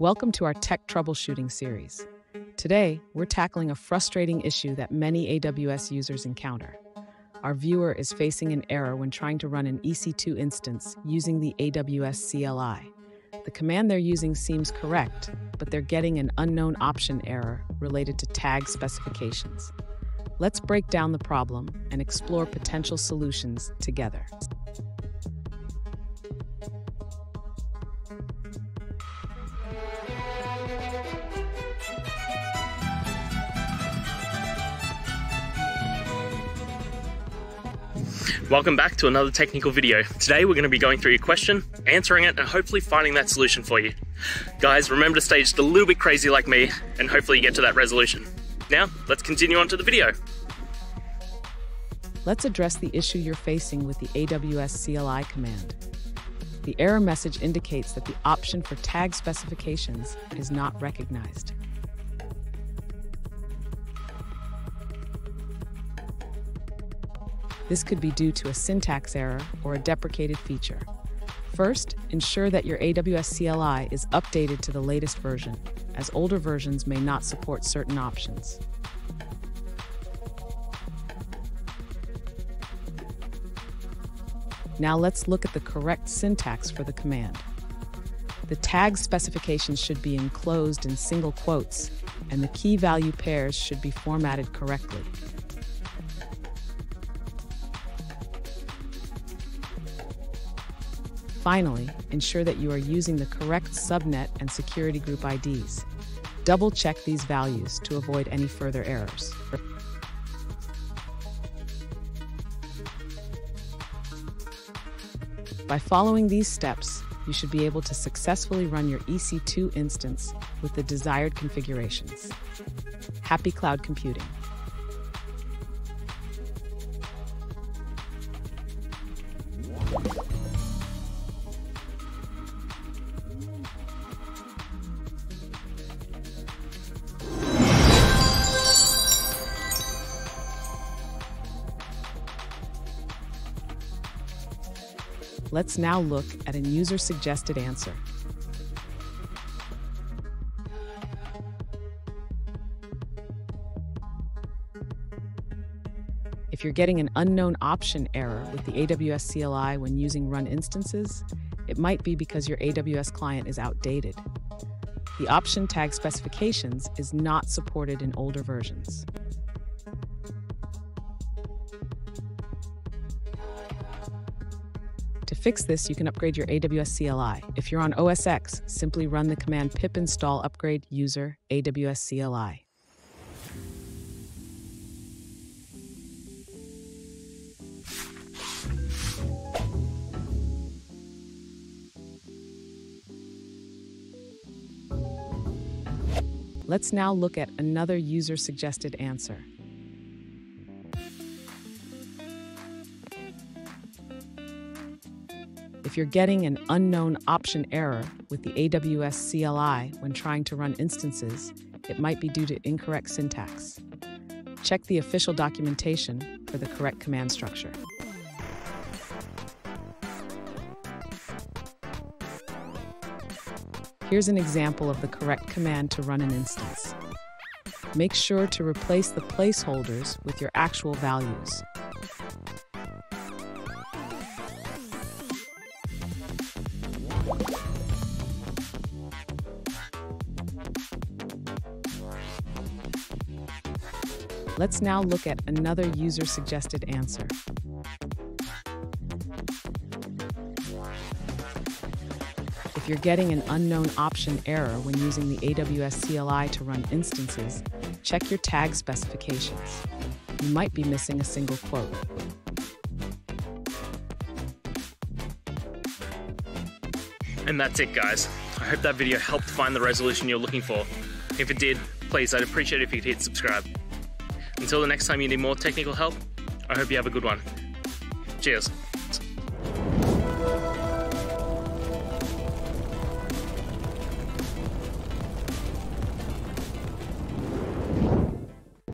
Welcome to our tech troubleshooting series. Today, we're tackling a frustrating issue that many AWS users encounter. Our viewer is facing an error when trying to run an EC2 instance using the AWS CLI. The command they're using seems correct, but they're getting an unknown option error related to tag specifications. Let's break down the problem and explore potential solutions together. Welcome back to another technical video. Today we're going to be going through your question, answering it, and hopefully finding that solution for you. Guys, remember to stay just a little bit crazy like me, and hopefully you get to that resolution. Now, let's continue on to the video. Let's address the issue you're facing with the AWS CLI command. The error message indicates that the option for tag specifications is not recognized. This could be due to a syntax error or a deprecated feature. First, ensure that your AWS CLI is updated to the latest version, as older versions may not support certain options. Now let's look at the correct syntax for the command. The tag specifications should be enclosed in single quotes, and the key value pairs should be formatted correctly. Finally, ensure that you are using the correct subnet and security group IDs. Double check these values to avoid any further errors. By following these steps, you should be able to successfully run your EC2 instance with the desired configurations. Happy cloud computing! Let's now look at a user-suggested answer. If you're getting an unknown option error with the AWS CLI when using run instances, it might be because your AWS client is outdated. The option tag specifications is not supported in older versions. To fix this, you can upgrade your AWS CLI. If you're on OS X, simply run the command pip install upgrade user AWS CLI. Let's now look at another user-suggested answer. If you're getting an unknown option error with the AWS CLI when trying to run instances, it might be due to incorrect syntax. Check the official documentation for the correct command structure. Here's an example of the correct command to run an instance. Make sure to replace the placeholders with your actual values. Let's now look at another user-suggested answer. If you're getting an unknown option error when using the AWS CLI to run instances, check your tag specifications. You might be missing a single quote. And that's it, guys. I hope that video helped find the resolution you're looking for. If it did, please, I'd appreciate it if you'd hit subscribe. Until the next time you need more technical help, I hope you have a good one. Cheers.